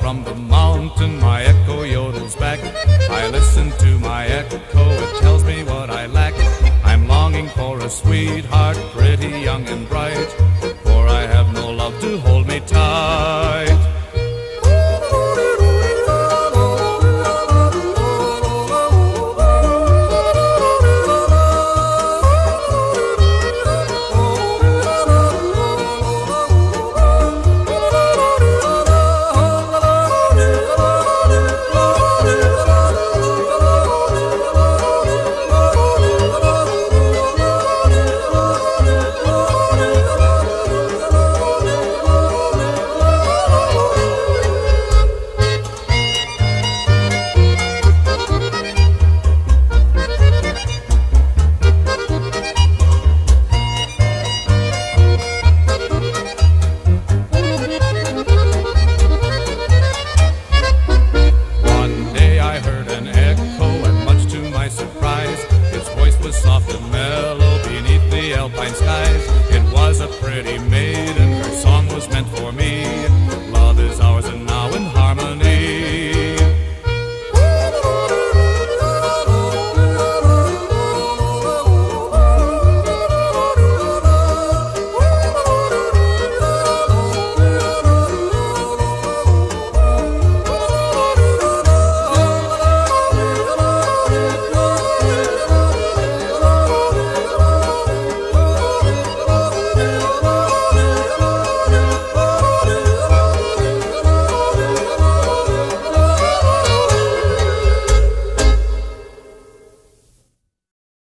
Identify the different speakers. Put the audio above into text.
Speaker 1: from the mountain, my echo yodels back. I listen to my echo, it tells me what I lack. I'm longing for a sweetheart, pretty young and bright. Mellow beneath the alpine skies. It was a pretty